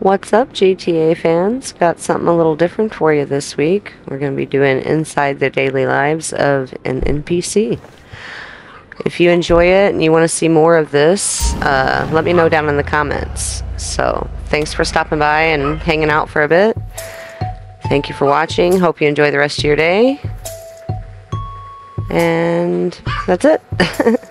What's up, GTA fans? Got something a little different for you this week. We're going to be doing Inside the Daily Lives of an NPC. If you enjoy it and you want to see more of this, uh, let me know down in the comments. So, thanks for stopping by and hanging out for a bit. Thank you for watching. Hope you enjoy the rest of your day. And that's it.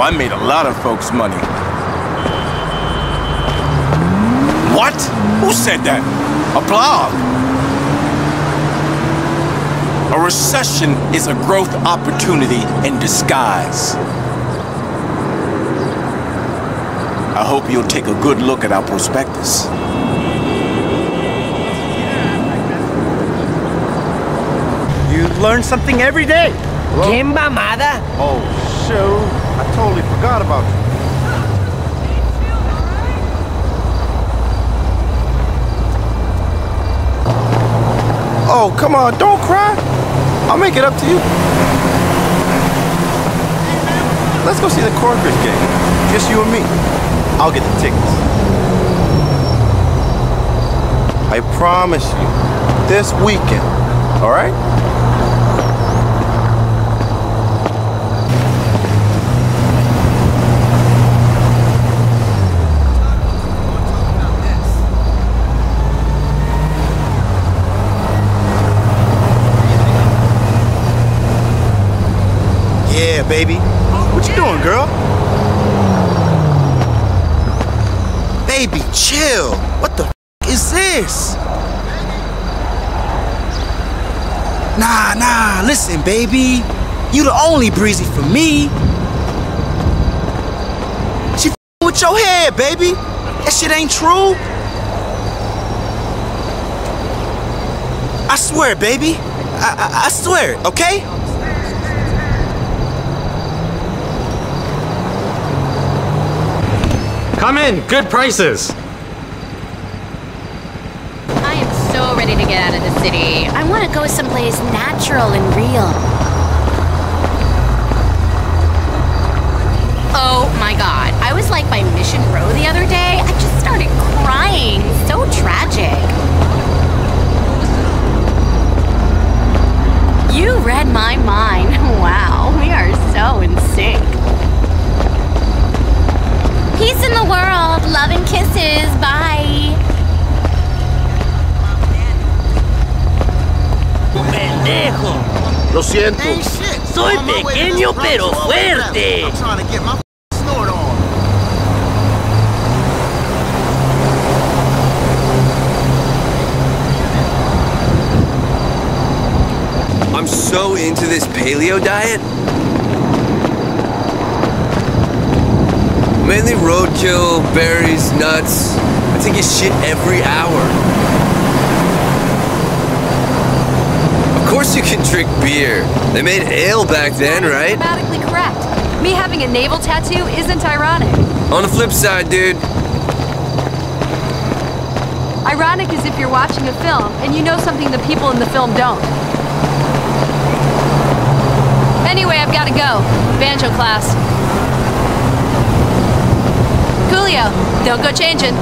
Oh, I made a lot of folks money. What? Who said that? A blog? A recession is a growth opportunity in disguise. I hope you'll take a good look at our prospectus. You learn something every day. ¡Qué mamada! Oh, shoot. I totally forgot about you. Oh, come on, don't cry. I'll make it up to you. Let's go see the Corkers game. Just you and me. I'll get the tickets. I promise you, this weekend, all right? Yeah, baby. What you doing, girl? Baby, chill. What the is this? Nah, nah, listen, baby. You the only breezy for me. She with your head, baby. That shit ain't true. I swear, baby. I, I, I swear, okay? Come in, good prices. I am so ready to get out of the city. I want to go someplace natural and real. Oh my god. I was like by Mission Row the other day. I just started crying. So tragic. You read my mind. Wow, we are so in sync. Peace in the world. Love and kisses. Bye. ¡Pendejo! Lo siento. Soy pequeño pero fuerte. trying to get my snort on. I'm so into this paleo diet. Mainly roadkill, berries, nuts. I take a shit every hour. Of course you can drink beer. They made ale back then, right? Grammatically correct. Me having a navel tattoo isn't ironic. On the flip side, dude, Ironic is if you're watching a film and you know something the people in the film don't. Anyway, I've got to go. Banjo class. Coolio, don't go changing.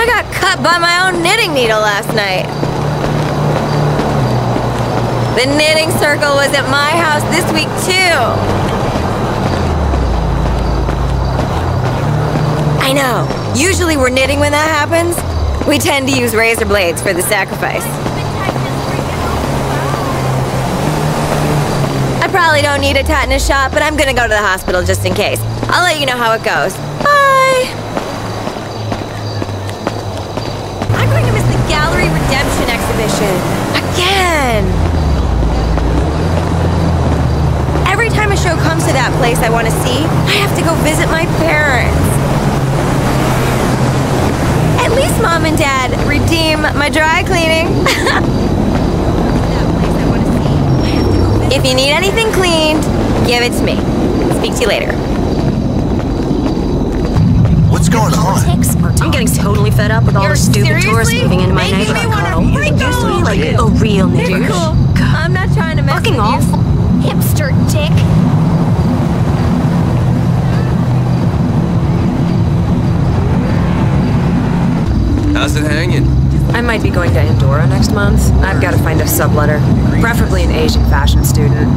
I got cut by my own knitting needle last night. The knitting circle was at my house this week, too. I know. Usually we're knitting when that happens. We tend to use razor blades for the sacrifice. I probably don't need a tetanus shot, but I'm gonna go to the hospital just in case. I'll let you know how it goes. Bye! I'm going to miss the Gallery Redemption exhibition. Again! Every time a show comes to that place I want to see, I have to go visit my parents. At least mom and dad redeem my dry cleaning. if you need anything cleaned, Give it to me. Speak to you later. What's going on? I'm getting totally fed up with all the stupid tourists moving into my neighborhood. Carl. You used to be like a real neighborhood. I'm not trying to mess Fucking with awful. Hipster dick. How's it hanging? I might be going to Andorra next month. I've got to find a subletter, preferably an Asian fashion student.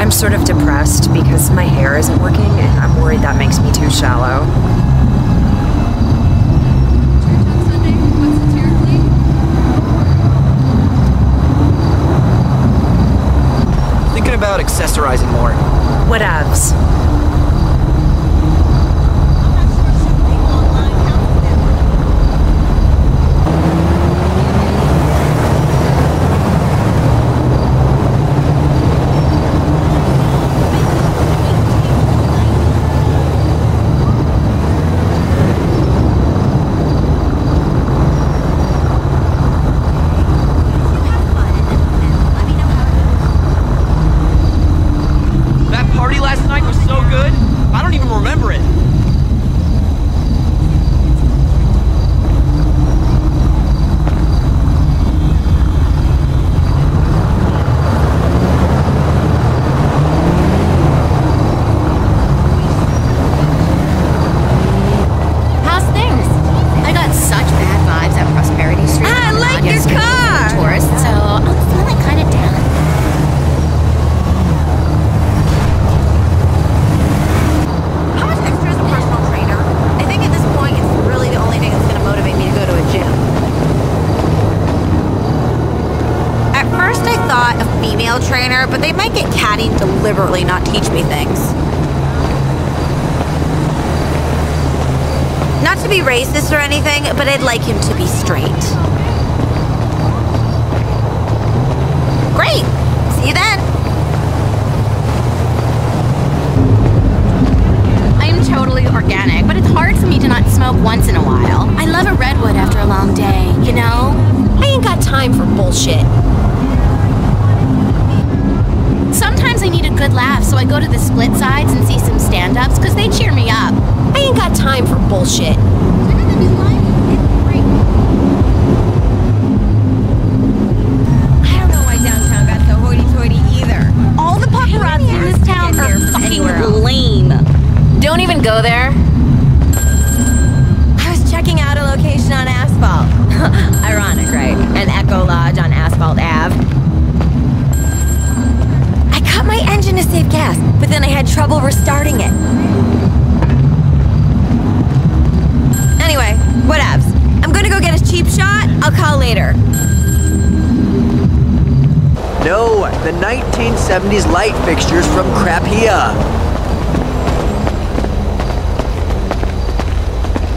I'm sort of depressed because my hair isn't working and I'm worried that makes me too shallow. Thinking about accessorizing more. Whatevs. That party last night was so good, I don't even remember it. How's things? I got such bad vibes at Prosperity Street. I on like your yesterday car. with the Tourists, so I'm feeling kind of down. How much extra is a personal trainer? I think at this point it's really the only thing that's going to motivate me to go to a gym. At first I thought a female trainer, but they might get catty and deliberately not teach me things. Not to be anything, but I'd like him to be straight. Great! See you then! I'm totally organic, but it's hard for me to not smoke once in a while. I love a redwood after a long day, you know? I ain't got time for bullshit. Sometimes I need a good laugh, so I go to the split sides and see some stand ups because they cheer me up. I ain't got time for bullshit.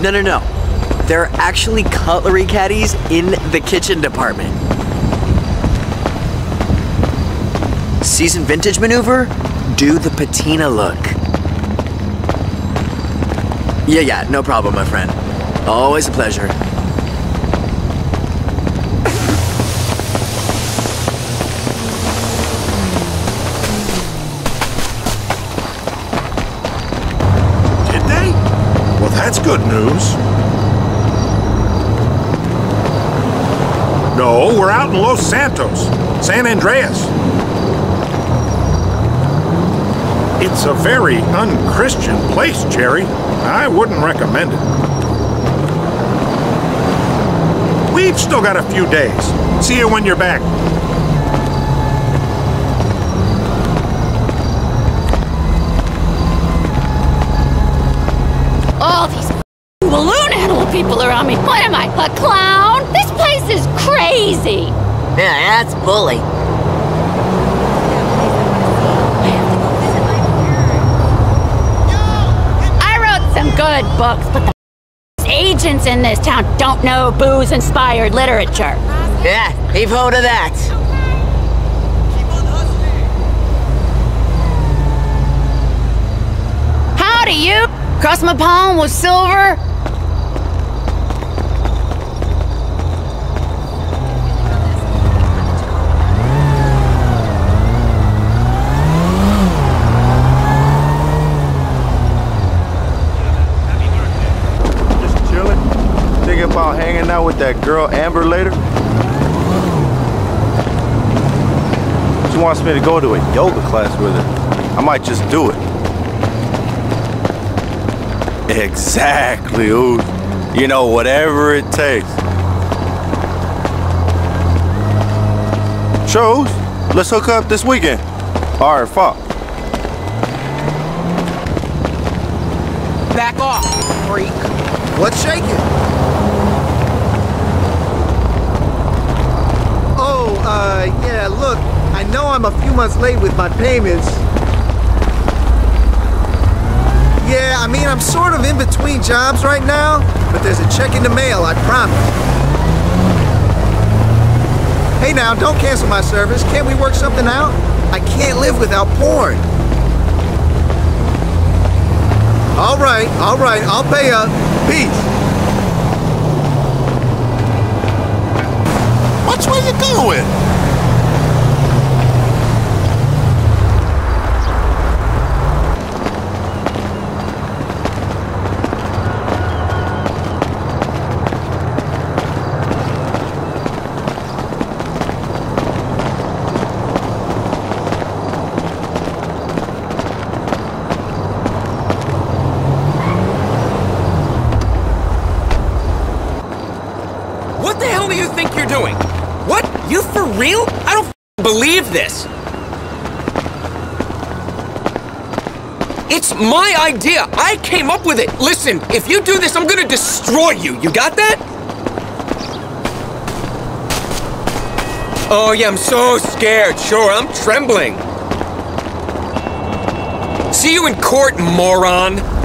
No, no, no. There are actually cutlery caddies in the kitchen department. Season vintage maneuver? Do the patina look. Yeah, yeah, no problem, my friend. Always a pleasure. Good news. No, we're out in Los Santos, San Andreas. It's a very unchristian place, Jerry. I wouldn't recommend it. We've still got a few days. See you when you're back. Yeah, that's bully. I wrote some good books, but the agents in this town don't know booze-inspired literature. Yeah, we've heard of that. Howdy, you. Cross my palm with silver. Out with that girl Amber later? She wants me to go to a yoga class with her. I might just do it. Exactly, Ooh. You know, whatever it takes. Shows, let's hook up this weekend. All right, fuck. Back off, freak. What's shaking? Uh, yeah, look, I know I'm a few months late with my payments. Yeah, I mean, I'm sort of in between jobs right now, but there's a check in the mail, I promise. Hey now, don't cancel my service. Can't we work something out? I can't live without porn. All right, all right, I'll pay up. Peace. Which way you going? What the hell do you think you're doing? What? You for real? I don't believe this. It's my idea. I came up with it. Listen, if you do this, I'm gonna destroy you. You got that? Oh, yeah, I'm so scared. Sure, I'm trembling. See you in court, moron.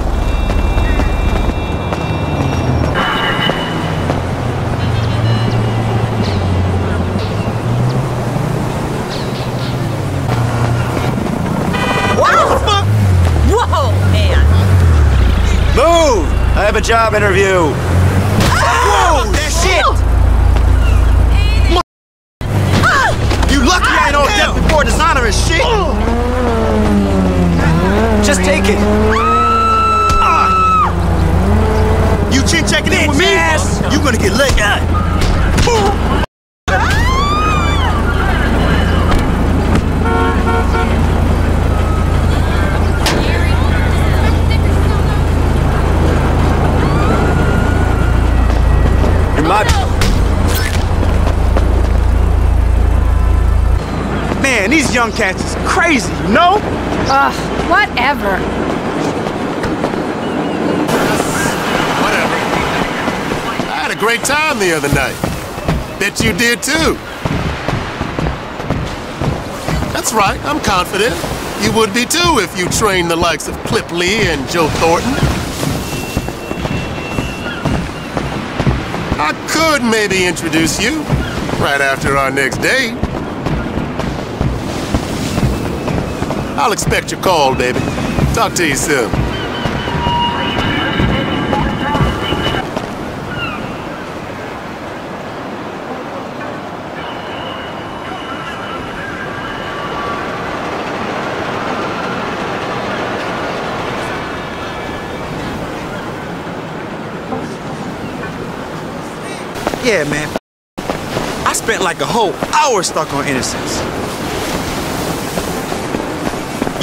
Have a job interview. Young cats is crazy, you know? Ugh, whatever. I had a great time the other night. Bet you did too. That's right, I'm confident. You would be too if you trained the likes of Clip Lee and Joe Thornton. I could maybe introduce you right after our next date. I'll expect your call, baby. Talk to you soon. Yeah, man. I spent like a whole hour stuck on Innocence.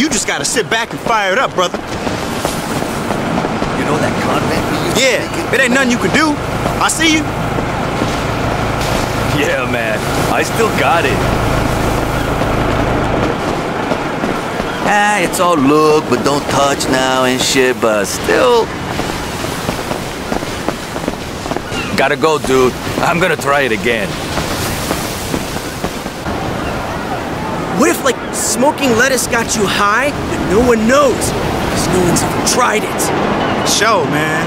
You just gotta sit back and fire it up, brother. You know that convent we Yeah, it ain't nothing you can do. I see you. Yeah, man. I still got it. Ah, it's all look, but don't touch now and shit, but still. Gotta go, dude. I'm gonna try it again. What if, like, smoking lettuce got you high and no one knows? Because no one's ever tried it. Show, man.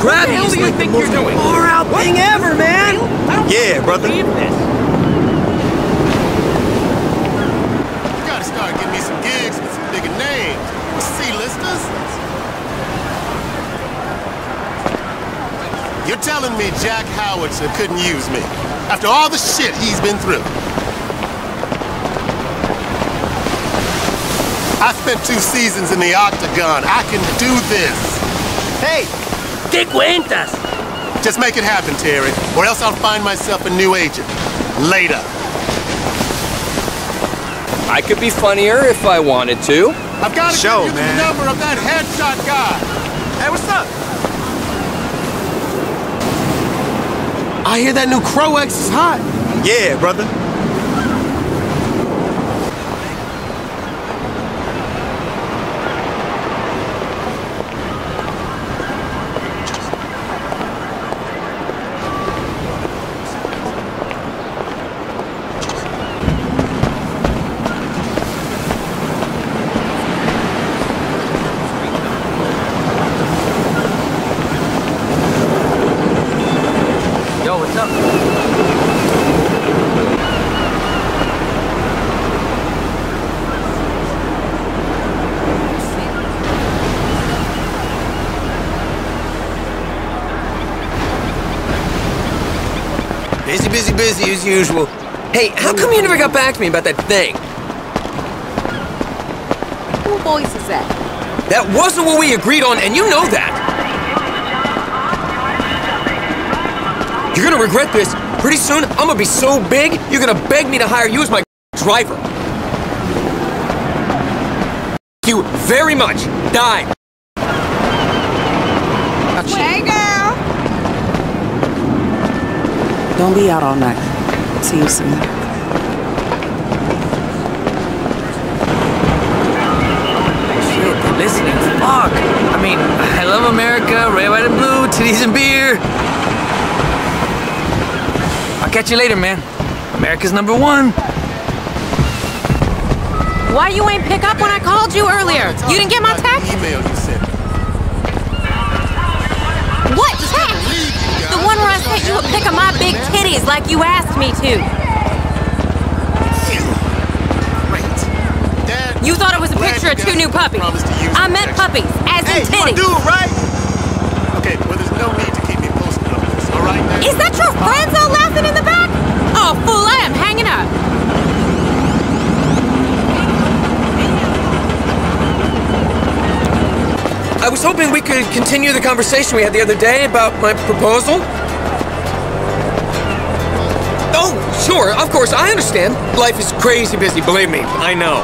Gravity hell is do you like think the you're most doing? far out thing ever, man. Yeah, brother. You gotta start getting me some gigs with some bigger names. C-listers. You're telling me Jack Howitzer couldn't use me after all the shit he's been through? I spent two seasons in the Octagon. I can do this. Hey! ¿Qué cuentas? Just make it happen, Terry, or else I'll find myself a new agent. Later. I could be funnier if I wanted to. I've got to Show, give you man. the number of that headshot guy. Hey, what's up? I hear that new Crowex is hot. Yeah, brother. Yo, what's up? Busy, busy, as usual. Hey, how come you never got back to me about that thing? Who voice is that? That wasn't what we agreed on, and you know that. You're gonna regret this. Pretty soon, I'm gonna be so big, you're gonna beg me to hire you as my driver. Thank you very much. Die. Hey, girl. Don't be out all night. See you soon. Shit, listening, fuck. I mean, I love America, red, white, and blue, titties and beer. I'll catch you later, man. America's number one. Why you ain't pick up when I called you earlier? You didn't get my text? Email you sent. What text? The one where I sent you a pic of my big titties like you asked me to. You thought it was a picture of two new puppies. I meant puppies, as Hey, in you titties. right? Okay, well, there's no need to keep me posted on this, all right? Dad? Is that your friends all laughing in the back? Oh, fool, I am hanging up. I was hoping we could continue the conversation we had the other day about my proposal. Oh, sure, of course, I understand. Life is crazy busy, believe me. I know.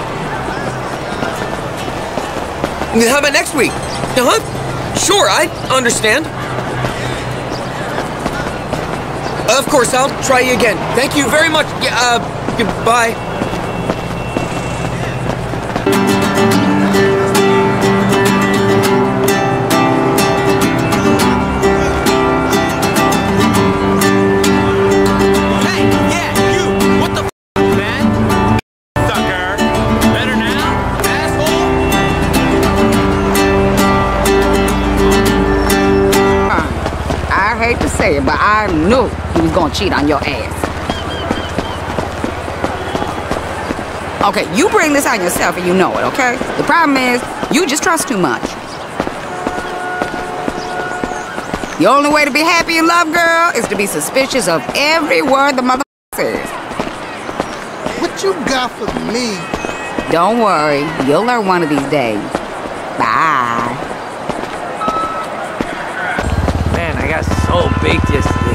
How about next week? Huh? Sure, I understand. Of course, I'll try you again. Thank you very much. Yeah, uh, goodbye. Gonna cheat on your ass. Okay, you bring this on yourself and you know it, okay? The problem is, you just trust too much. The only way to be happy in love, girl, is to be suspicious of every word the mother says. What you got for me? Don't worry, you'll learn one of these days. Bye. Man, I got so baked yesterday.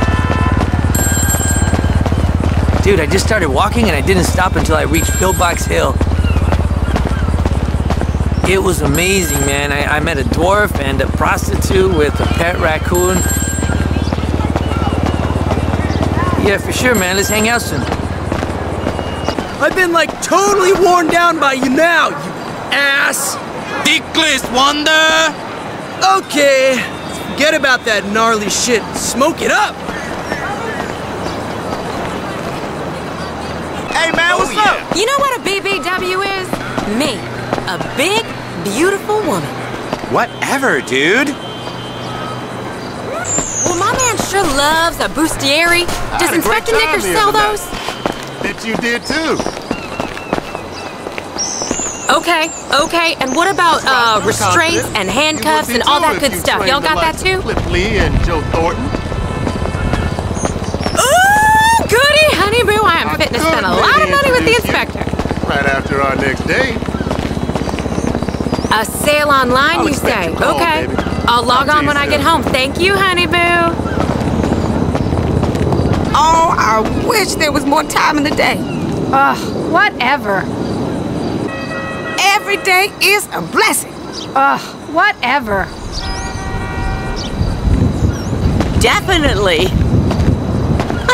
Dude, I just started walking and I didn't stop until I reached Pillbox Hill. It was amazing, man. I, I met a dwarf and a prostitute with a pet raccoon. Yeah, for sure, man. Let's hang out soon. I've been like totally worn down by you now, you ass. Dickless Wonder. Okay, forget about that gnarly shit. Smoke it up. Hey man, what's up? You know what a BBW is? Me. A big, beautiful woman. Whatever, dude. Well, my man sure loves a bustieri. I Does had Inspector time Knickers sell those? Bet you did too. Okay, okay. And what about uh, restraints and handcuffs and all that good stuff? Y'all got that too? Clip Lee and Joe Thornton. Honey boo. I am fitting to spend a lot of money with the inspector. Right after our next date. A sale online, I'll you say? your call, okay. baby. I'll log on when I get home. Thank you, honey boo. Oh, I wish there was more time in the day. Ugh, whatever. Every day is a blessing. Ugh, whatever. Definitely.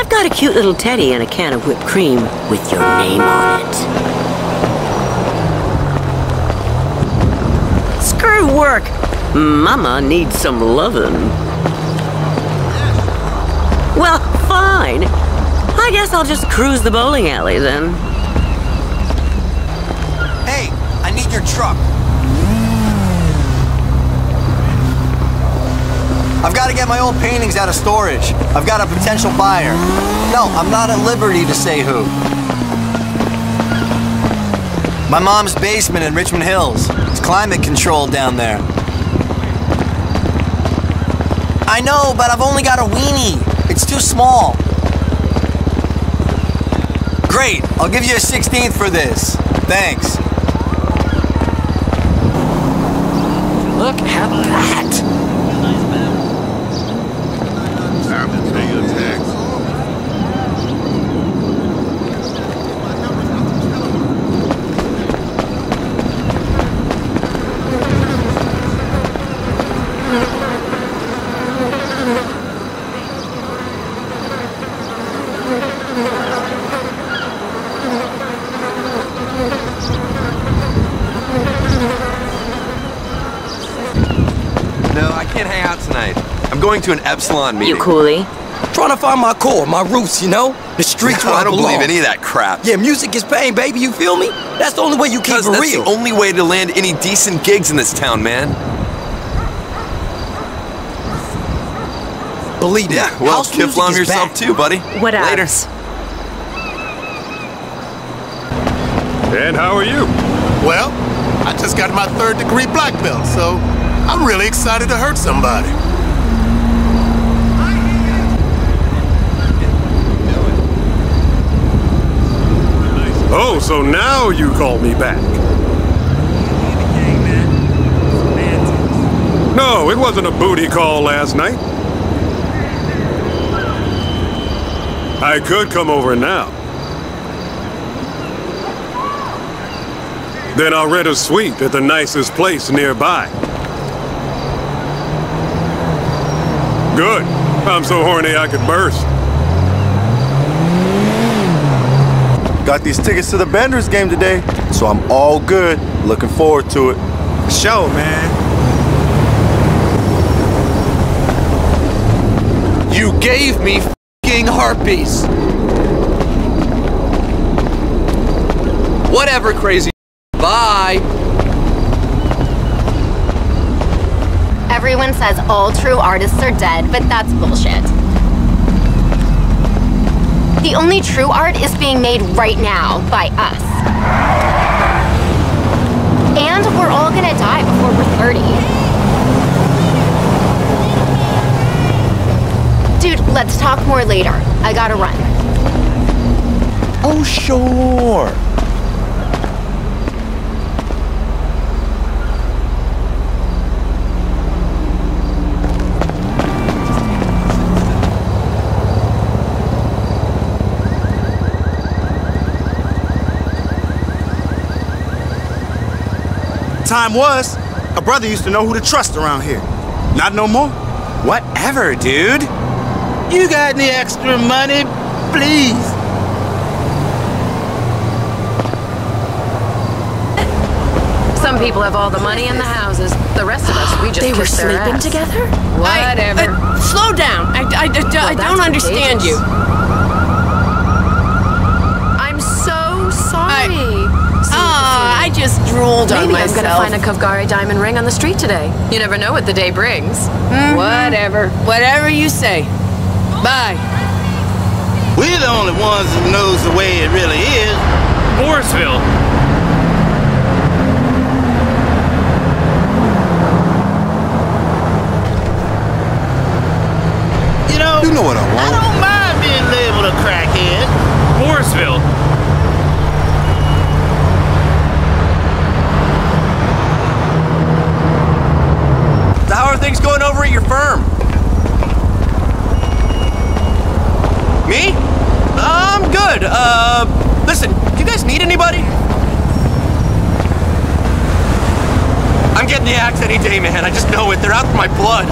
I've got a cute little teddy and a can of whipped cream with your name on it. Screw work. Mama needs some lovin'. Well, fine. I guess I'll just cruise the bowling alley then. Hey, I need your truck. I've got to get my old paintings out of storage. I've got a potential buyer. No, I'm not at liberty to say who. My mom's basement in Richmond Hills. It's climate controlled down there. I know, but I've only got a weenie. It's too small. Great, I'll give you a 16th for this. Thanks. Look at that. Time to pay your tax. No, I can't hang out tonight. I'm going to an Epsilon meeting. You coolie? Trying to find my core, my roots, you know? The streets where I, I don't belong. believe any of that crap. Yeah, music is pain, baby, you feel me? That's the only way you keep Because it that's real. the only way to land any decent gigs in this town, man. Believe me. Yeah, well, house music Kiflam yourself back. too, buddy. What Later. else? And how are you? Well, I just got my third degree black belt, so I'm really excited to hurt somebody. Oh, so now you call me back. No, it wasn't a booty call last night. I could come over now. Then I'll rent a suite at the nicest place nearby. Good. I'm so horny I could burst. Got these tickets to the Benders game today, so I'm all good. Looking forward to it. Show, man. You gave me fing harpies. Whatever, crazy. Bye. Everyone says all true artists are dead, but that's bullshit. The only true art is being made right now by us. And we're all gonna die before we're 30. Dude, let's talk more later. I gotta run. Oh, sure. Time was, a brother used to know who to trust around here. Not no more. Whatever, dude. You got any extra money? Please. Some people have all the money in the houses. The rest of us, we just They were sleeping ass. together? Whatever. I- uh, slow down. I, I, I, I don't understand you. I just drooled on Maybe myself. I'm gonna find a Kovgari diamond ring on the street today. You never know what the day brings. Mm-hmm. Whatever. Whatever you say. Bye. We're the only ones who knows the way it really is. Morrisville. You know, You know what I want. I don't mind being labeled a crackhead. Morrisville. So how are things going? Your firm? Me? I'm good. Uh, listen, do you guys need anybody? I'm getting the axe any day, man. I just know it. They're out for my blood.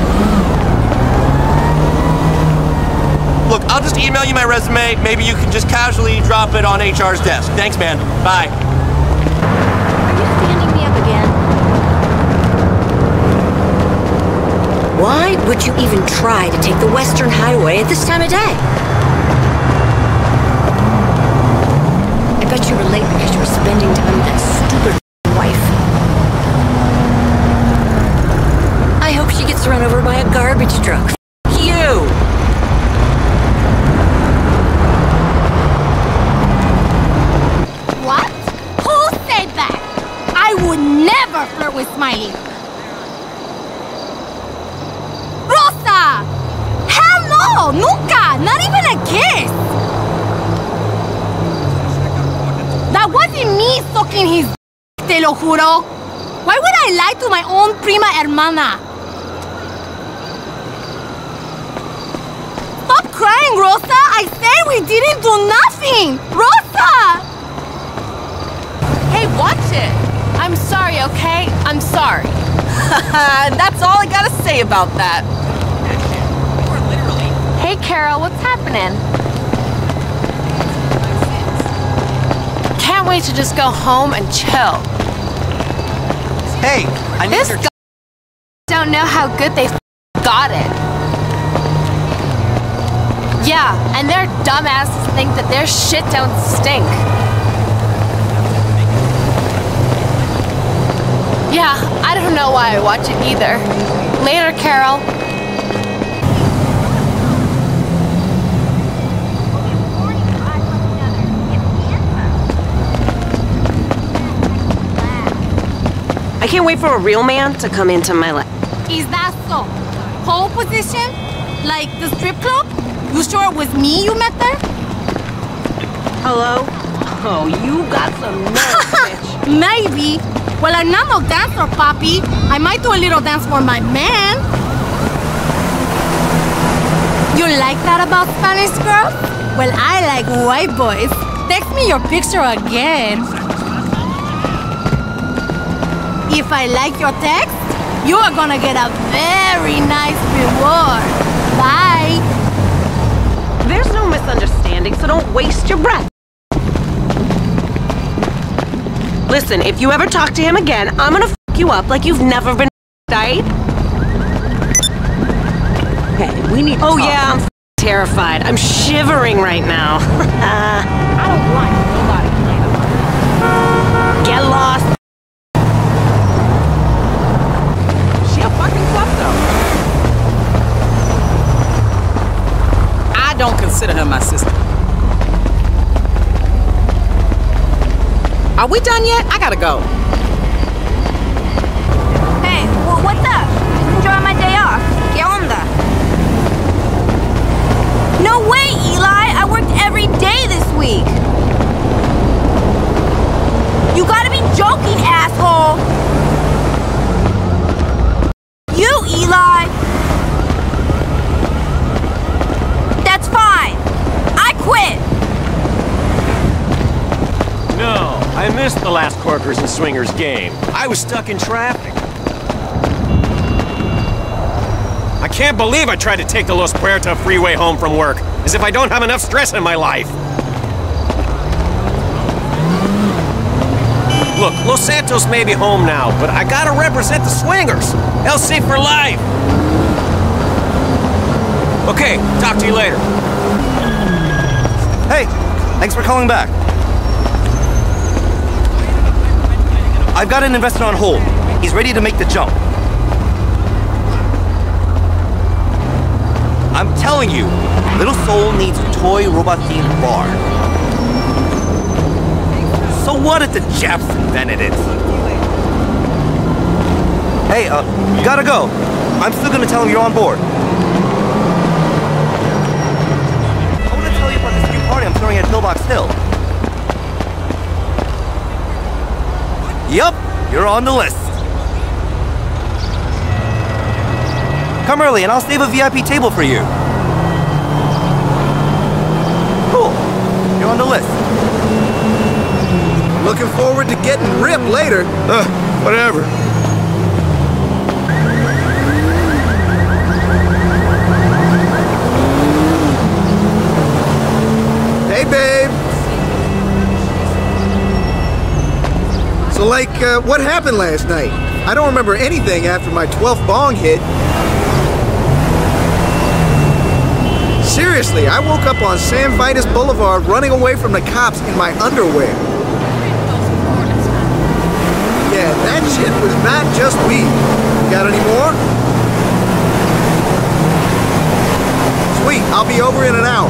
Look, I'll just email you my resume. Maybe you can just casually drop it on HR's desk. Thanks, man. Bye. Standing me up again. Why would you even try to take the Western Highway at this time of day? I bet you were late because you were spending time sucking his te lo juro. Why would I lie to my own prima hermana? Stop crying, Rosa! I say we didn't do nothing! Rosa! Hey, watch it! I'm sorry, okay? I'm sorry. That's all I gotta say about that. Hey, Carol, what's happening? Can't wait to just go home and chill. Hey, I need this don't know how good they got it. Yeah, and their dumbasses think that their shit don't stink. Yeah, I don't know why I watch it either. Later, Carol. I can't wait for a real man to come into my life. Is that so? Pole position? Like the strip club? You sure it was me you met there? Hello? Oh, you got some nerve, bitch. Maybe. Well, I'm not no dancer, Poppy. I might do a little dance for my man. You like that about Spanish girls? Well, I like white boys. Text me your picture again. If I like your text, you are gonna get a very nice reward. Bye. There's no misunderstanding, so don't waste your breath. Listen, if you ever talk to him again, I'm gonna f you up like you've never been right? Hey, we need to Oh talk. yeah, I'm f- terrified. I'm shivering right now. I don't want nobody Get lost. She a fucking klepto. I don't consider her my sister. Are we done yet? I gotta go. Hey, wh- what's up? Enjoying my day off. ¿Qué onda? No way, Eli! I worked every day this week. You gotta be joking, asshole! You, Eli! That's fine. I quit. No, I missed the last Corkers and Swingers game. I was stuck in traffic. I can't believe I tried to take the La Puerta freeway home from work, as if I don't have enough stress in my life. Look, Los Santos may be home now, but I gotta represent the Swingers. LC for life. Okay, talk to you later. Hey, thanks for calling back. I've got an investor on hold. He's ready to make the jump. I'm telling you, Little Seoul needs a toy robot themed bar. So what if the Japs invented it? Hey, uh, gotta go. I'm still gonna tell him you're on board. I wanna tell you about this new party I'm throwing at Pillbox Hill. You're on the list. Come early and I'll save a VIP table for you. Cool. You're on the list. Looking forward to getting ripped later. Uh, whatever. So, like, uh, what happened last night? I don't remember anything after my 12th bong hit. Seriously, I woke up on San Vitus Boulevard running away from the cops in my underwear. Yeah, that shit was not just weed. Got any more? Sweet, I'll be over in an hour.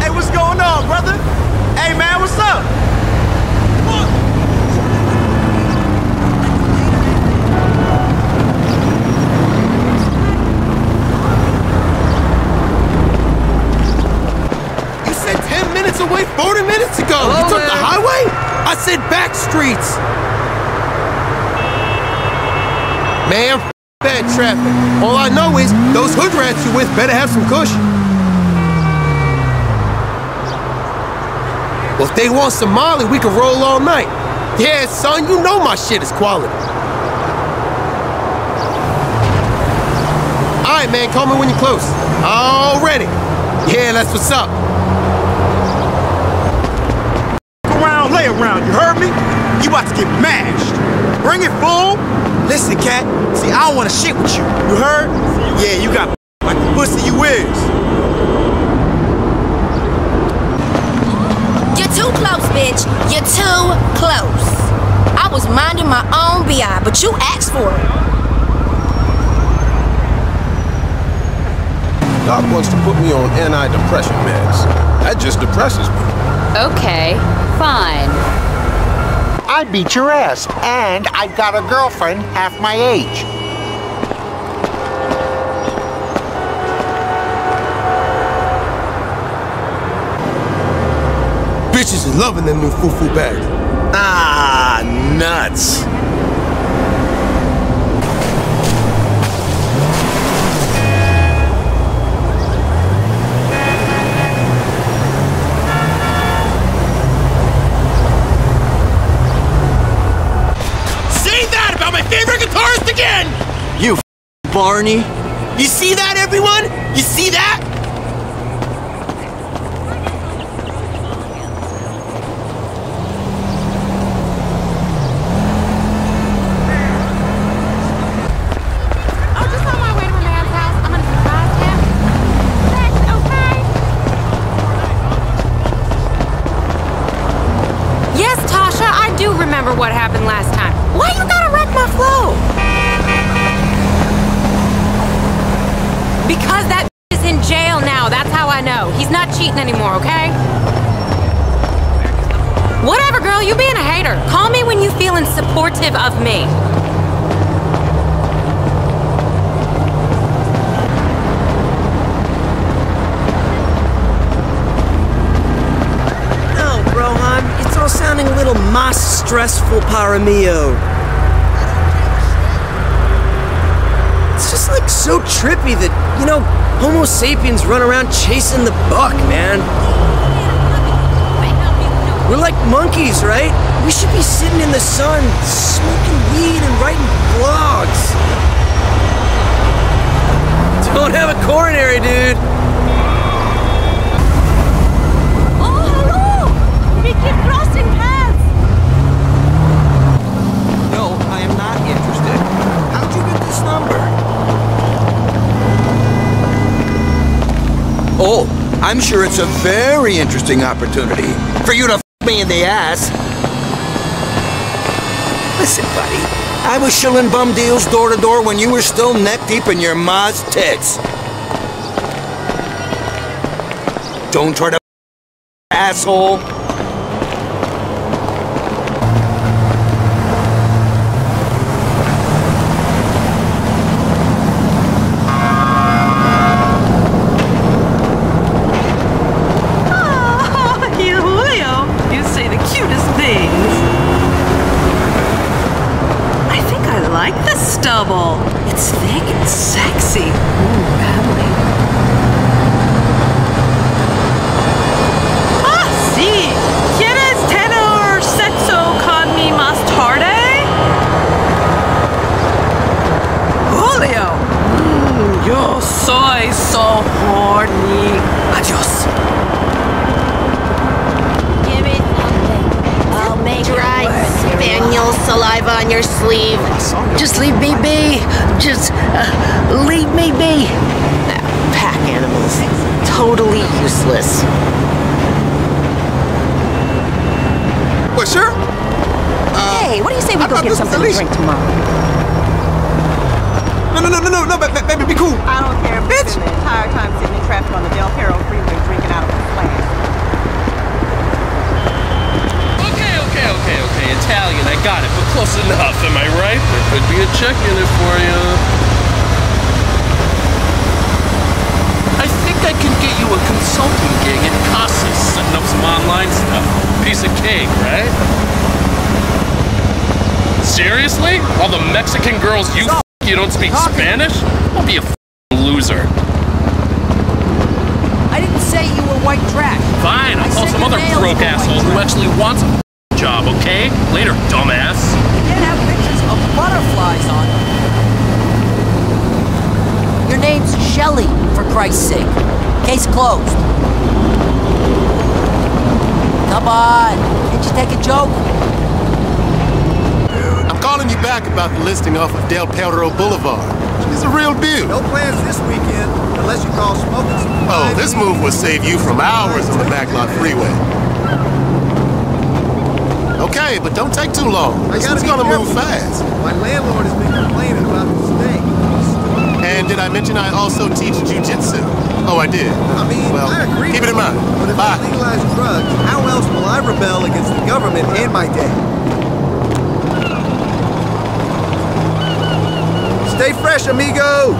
Hey, what's going on, brother? Hey, man, what's up? You said 10 minutes away 40 minutes ago. you took the highway? I said back streets. Man, f- bad traffic. All I know is those hood rats you with better have some cushion. Well, if they want some Molly, we can roll all night. Yeah, son, you know my shit is quality. All right, man, call me when you're close. Already. Yeah, that's what's up. Around, lay around, you heard me? You about to get mashed. Bring it full. Listen, cat. See, I don't want to shit with you. You heard? Yeah, you got like the pussy you is. You're too close, bitch. You're too close. I was minding my own BI, but you asked for it. Doc wants to put me on antidepressant meds. That just depresses me. Okay, fine. I beat your ass, and I've got a girlfriend half my age. Bitches is loving them new foo-foo bags. Ah, nuts. Say that about my favorite guitarist again! You Barney. You see that, everyone? You see that? Trippy that, you know, Homo sapiens run around chasing the buck, man. We're like monkeys, right? We should be sitting in the sun, smoking weed and writing blogs. Don't have a coronary, dude. I'm sure it's a very interesting opportunity for you to f me in the ass. Listen, buddy, I was shilling bum deals door to door when you were still neck deep in your ma's tits. Don't try to asshole. Oh, you, Julio. You say the cutest things. I think I like the stubble. It's thick and sexy. Ooh, badly. Ah, sí. ¿Quieres tener sexo con mi más tarde? Julio. Mm, yo soy so horny. Adios. Give me something. I'll make Dry spaniel saliva on. Just leave me be. Just uh, leave me be. Pack animals. Totally useless. What, sure? hey, what do you say we go get something to drink tomorrow? No, no, no, no, no, no, ba- ba- baby, be cool. I don't care if Bitch. the entire time sitting in traffic on the Del Perro freeway drinking out of a flask. Okay, okay, okay. Italian, I got it, but close enough, am I right? There could be a check in it for you. I think I can get you a consulting gig at Casas, setting up some online stuff. Piece of cake, right? Seriously? All the Mexican girls you f- you don't speak Spanish? Don't be a loser. I didn't say you were white trash. Fine, I'll I call some other broke asshole who actually wants a f- job, okay? Later, dumbass. You can't have pictures of butterflies on them. Your name's Shelley, for Christ's sake. Case closed. Come on, can't you take a joke? I'm calling you back about the listing off of Del Perro Boulevard. She's a real beaut. No plans this weekend, unless you call smoking some Oh, this move will save you from hours on the backlot freeway. Okay, but don't take too long. I This gotta one's gonna careful. move fast. My landlord has been complaining about the steak. And did I mention I also teach jujitsu? Oh, I did. I mean, well, I agree. keep it in mind. But if Bye. they legalize drugs, how else will I rebel against the government and my day? Stay fresh, amigo!